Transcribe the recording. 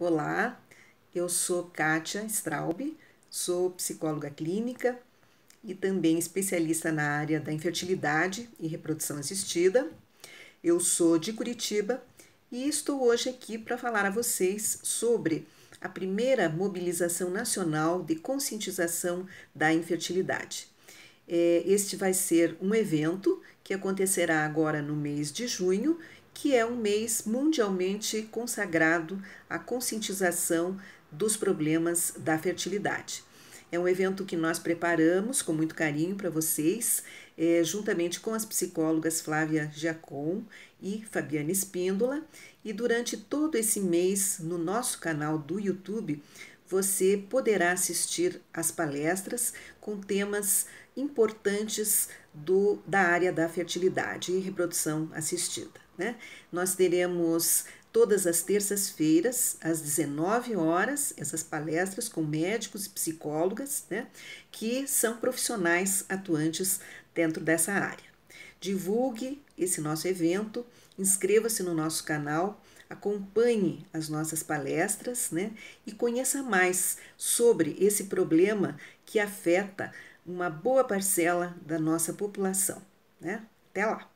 Olá, eu sou Kátia Straub, sou psicóloga clínica e também especialista na área da infertilidade e reprodução assistida. Eu sou de Curitiba e estou hoje aqui para falar a vocês sobre a primeira mobilização nacional de conscientização da infertilidade. É, este vai ser um evento que acontecerá agora no mês de junho que é um mês mundialmente consagrado à conscientização dos problemas da fertilidade. É um evento que nós preparamos com muito carinho para vocês, é, juntamente com as psicólogas Flávia Giacom e Fabiana Espíndola. E durante todo esse mês, no nosso canal do YouTube, você poderá assistir às palestras com temas importantes do, da área da fertilidade e reprodução assistida. Né? Nós teremos todas as terças-feiras, às 19 horas, essas palestras com médicos e psicólogas, né, que são profissionais atuantes dentro dessa área. Divulgue esse nosso evento, inscreva-se no nosso canal, acompanhe as nossas palestras né, e conheça mais sobre esse problema que afeta uma boa parcela da nossa população. Né? Até lá!